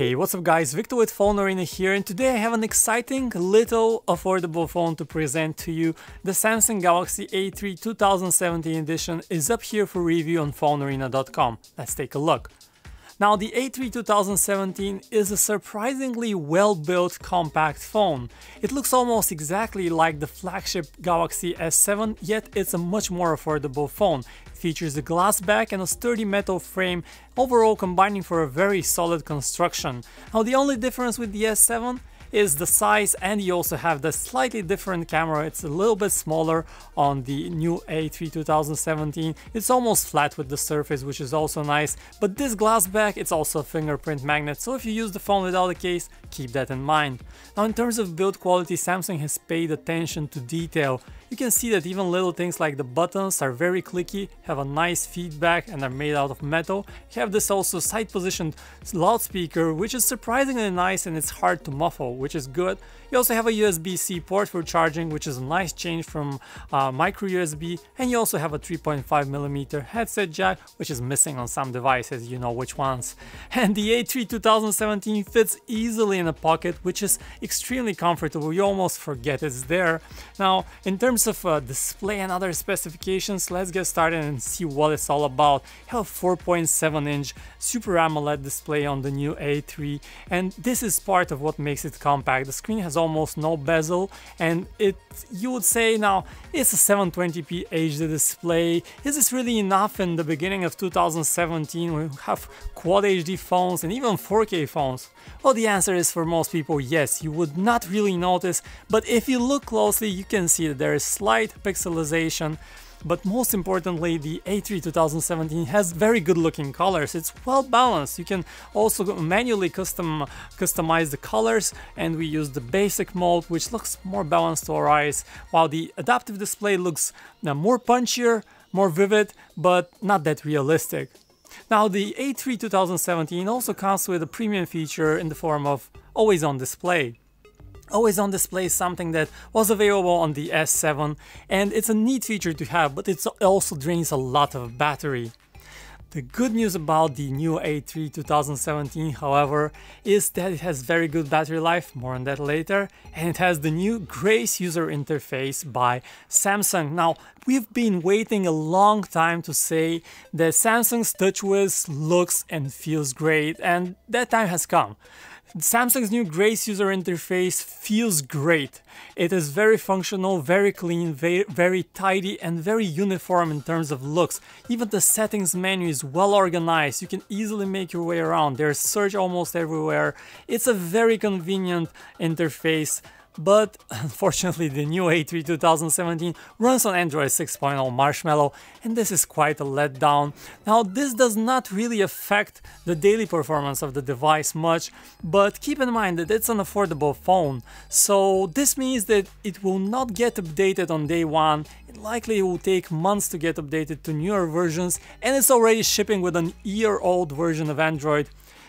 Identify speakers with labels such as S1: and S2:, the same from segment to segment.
S1: Hey, what's up guys, Victor with Phone Arena here and today I have an exciting, little, affordable phone to present to you. The Samsung Galaxy A3 2017 edition is up here for review on phonearena.com. Let's take a look. Now the A3 2017 is a surprisingly well-built compact phone. It looks almost exactly like the flagship Galaxy S7, yet it's a much more affordable phone. It features a glass back and a sturdy metal frame, overall combining for a very solid construction. Now the only difference with the S7 is the size and you also have the slightly different camera. It's a little bit smaller on the new A3 2017. It's almost flat with the surface which is also nice but this glass back it's also a fingerprint magnet so if you use the phone without a case keep that in mind. Now in terms of build quality Samsung has paid attention to detail. You can see that even little things like the buttons are very clicky, have a nice feedback and are made out of metal. You have this also side positioned loudspeaker which is surprisingly nice and it's hard to muffle which is good. You also have a USB-C port for charging, which is a nice change from uh, micro USB, and you also have a 3.5mm headset jack, which is missing on some devices, you know which ones. And the A3 2017 fits easily in a pocket, which is extremely comfortable, you almost forget it's there. Now, in terms of uh, display and other specifications, let's get started and see what it's all about. Have a 4.7 inch Super AMOLED display on the new A3, and this is part of what makes it compact. The screen has almost no bezel and it you would say now it's a 720p HD display is this really enough in the beginning of 2017 we have quad HD phones and even 4K phones well the answer is for most people yes you would not really notice but if you look closely you can see that there is slight pixelization but most importantly, the A3 2017 has very good looking colors. It's well balanced. You can also manually custom customize the colors and we use the basic mode which looks more balanced to our eyes while the adaptive display looks uh, more punchier, more vivid, but not that realistic. Now the A3 2017 also comes with a premium feature in the form of always on display always on display is something that was available on the S7 and it's a neat feature to have but it also drains a lot of battery. The good news about the new A3 2017 however is that it has very good battery life, more on that later, and it has the new Grace user interface by Samsung. Now we've been waiting a long time to say that Samsung's TouchWiz looks and feels great and that time has come. Samsung's new Grace user interface feels great. It is very functional, very clean, very, very tidy and very uniform in terms of looks. Even the settings menu is well organized, you can easily make your way around, there's search almost everywhere. It's a very convenient interface but unfortunately the new A3 2017 runs on Android 6.0 Marshmallow and this is quite a letdown. Now this does not really affect the daily performance of the device much, but keep in mind that it's an affordable phone, so this means that it will not get updated on day one, it likely will take months to get updated to newer versions and it's already shipping with an year old version of Android.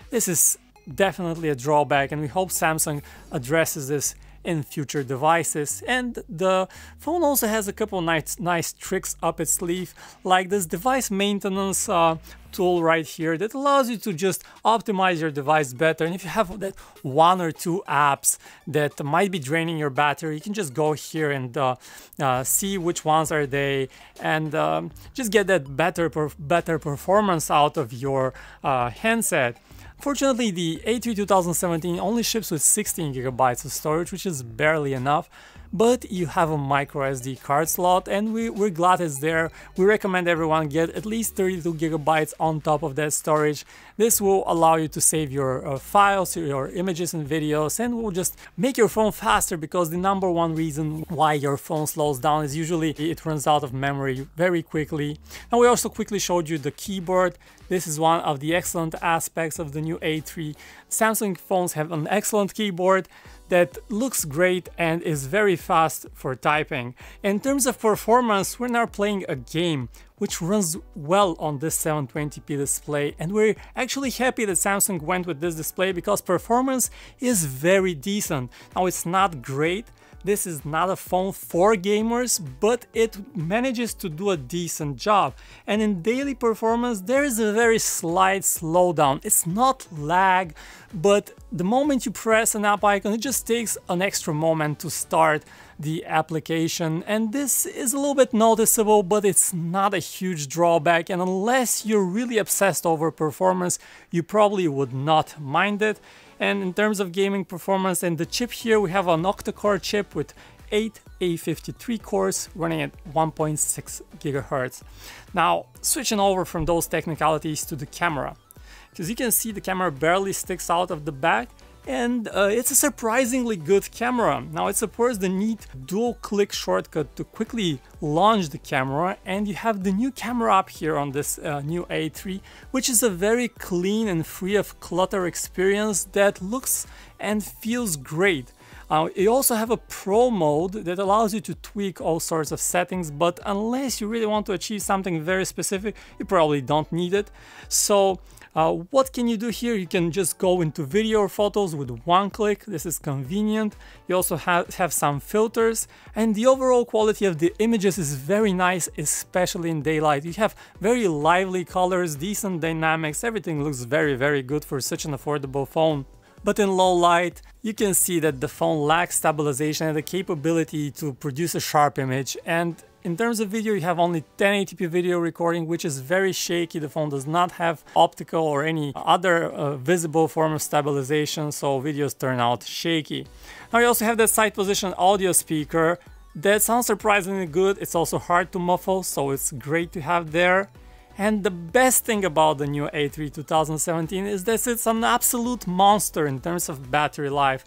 S1: This is definitely a drawback and we hope Samsung addresses this in future devices. And the phone also has a couple nice, nice tricks up its sleeve, like this device maintenance uh, tool right here that allows you to just optimize your device better. And if you have that one or two apps that might be draining your battery, you can just go here and uh, uh, see which ones are they and um, just get that better, better performance out of your uh, handset. Fortunately, the A3 2017 only ships with 16GB of storage, which is barely enough, but you have a micro SD card slot and we, we're glad it's there. We recommend everyone get at least 32 gigabytes on top of that storage. This will allow you to save your uh, files, your images and videos and will just make your phone faster because the number one reason why your phone slows down is usually it runs out of memory very quickly. And we also quickly showed you the keyboard. This is one of the excellent aspects of the new A3. Samsung phones have an excellent keyboard that looks great and is very fast for typing. In terms of performance, we're now playing a game which runs well on this 720p display and we're actually happy that Samsung went with this display because performance is very decent. Now it's not great, this is not a phone for gamers, but it manages to do a decent job. And in daily performance, there is a very slight slowdown. It's not lag, but the moment you press an app icon, it just takes an extra moment to start the application and this is a little bit noticeable but it's not a huge drawback and unless you're really obsessed over performance you probably would not mind it and in terms of gaming performance and the chip here we have an octa-core chip with 8 A53 cores running at 1.6 gigahertz. Now switching over from those technicalities to the camera. Because you can see the camera barely sticks out of the back and uh, it's a surprisingly good camera. Now it supports the neat dual click shortcut to quickly launch the camera and you have the new camera up here on this uh, new A3 which is a very clean and free of clutter experience that looks and feels great. Uh, you also have a pro mode that allows you to tweak all sorts of settings, but unless you really want to achieve something very specific, you probably don't need it. So uh, what can you do here? You can just go into video or photos with one click. This is convenient. You also have, have some filters and the overall quality of the images is very nice, especially in daylight. You have very lively colors, decent dynamics. Everything looks very, very good for such an affordable phone but in low light you can see that the phone lacks stabilization and the capability to produce a sharp image and in terms of video you have only 1080p video recording which is very shaky. The phone does not have optical or any other uh, visible form of stabilization so videos turn out shaky. Now you also have that side position audio speaker. That sounds surprisingly good. It's also hard to muffle so it's great to have there. And the best thing about the new A3 2017 is that it's an absolute monster in terms of battery life.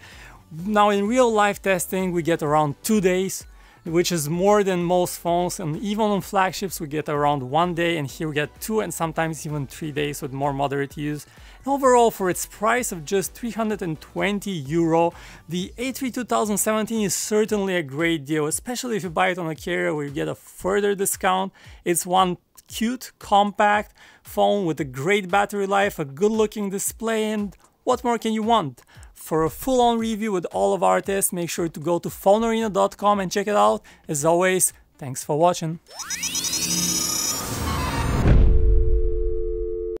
S1: Now in real life testing we get around 2 days, which is more than most phones and even on flagships we get around 1 day and here we get 2 and sometimes even 3 days with more moderate use. And overall for its price of just 320 euro, the A3 2017 is certainly a great deal, especially if you buy it on a carrier where you get a further discount. It's one cute, compact phone with a great battery life, a good looking display and what more can you want? For a full-on review with all of our tests, make sure to go to phonearena.com and check it out. As always, thanks for watching.